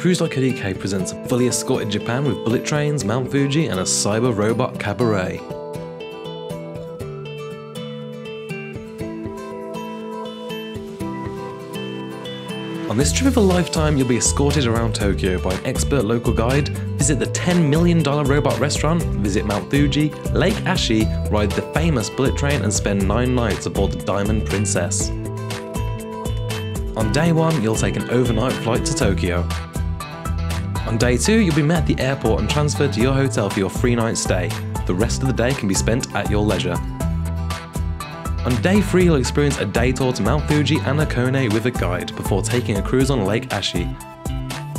Cruise.co.uk presents a fully escorted Japan with bullet trains, Mount Fuji, and a cyber robot cabaret. On this trip of a lifetime, you'll be escorted around Tokyo by an expert local guide, visit the $10 million robot restaurant, visit Mount Fuji, Lake Ashi, ride the famous bullet train, and spend nine nights aboard the Diamond Princess. On day one, you'll take an overnight flight to Tokyo. On day two, you'll be met at the airport and transferred to your hotel for your three night stay. The rest of the day can be spent at your leisure. On day 3 you'll experience a day tour to Mount Fuji and Hakone with a guide before taking a cruise on Lake Ashi.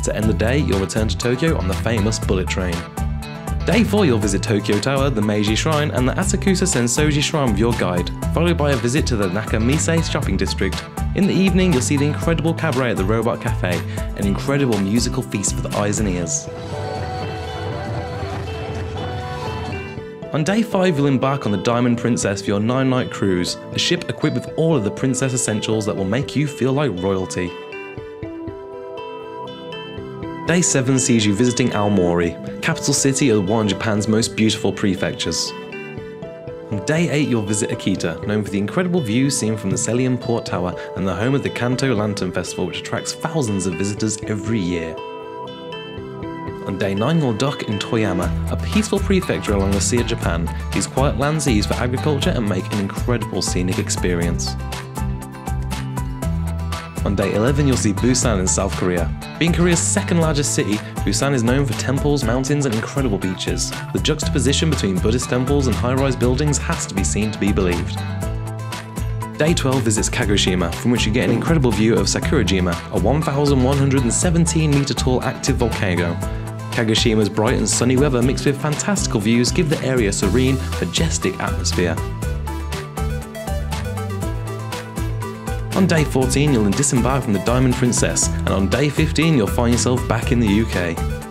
To end the day, you'll return to Tokyo on the famous bullet train. Day 4 you'll visit Tokyo Tower, the Meiji Shrine and the Asakusa Sensoji Shrine with your guide, followed by a visit to the Nakamise shopping district. In the evening you'll see the incredible cabaret at the Robot Cafe, an incredible musical feast for the eyes and ears. On day 5, you'll embark on the Diamond Princess for your 9 night cruise, a ship equipped with all of the princess essentials that will make you feel like royalty. Day 7 sees you visiting Aomori, capital city of one of Japan's most beautiful prefectures. On day 8 you'll visit Akita, known for the incredible views seen from the Selion Port Tower and the home of the Kanto Lantern Festival which attracts thousands of visitors every year. On day 9 you'll dock in Toyama, a peaceful prefecture along the Sea of Japan. These quiet lands are used for agriculture and make an incredible scenic experience. On day 11 you'll see Busan in South Korea. Being Korea's second largest city, Busan is known for temples, mountains and incredible beaches. The juxtaposition between Buddhist temples and high-rise buildings has to be seen to be believed. Day 12 visits Kagoshima, from which you get an incredible view of Sakurajima, a 1,117 metre tall active volcano. Kagoshima's bright and sunny weather mixed with fantastical views give the area a serene, majestic atmosphere. On day 14 you'll disembark from the Diamond Princess and on day 15 you'll find yourself back in the UK.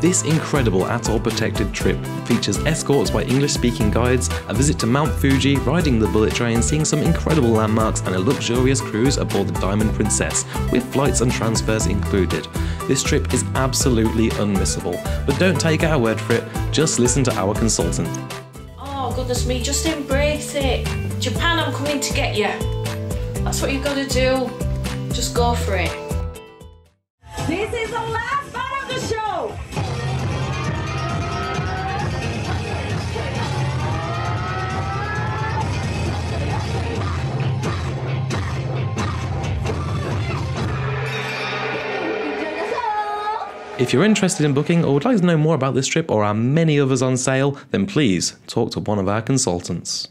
This incredible ATOL protected trip features escorts by English speaking guides, a visit to Mount Fuji, riding the bullet train, seeing some incredible landmarks, and a luxurious cruise aboard the Diamond Princess, with flights and transfers included. This trip is absolutely unmissable, but don't take our word for it, just listen to our consultant. Oh, goodness me, just embrace it. Japan, I'm coming to get you. That's what you've got to do. Just go for it. This is the last part of the show. If you're interested in booking or would like to know more about this trip or our many others on sale, then please talk to one of our consultants.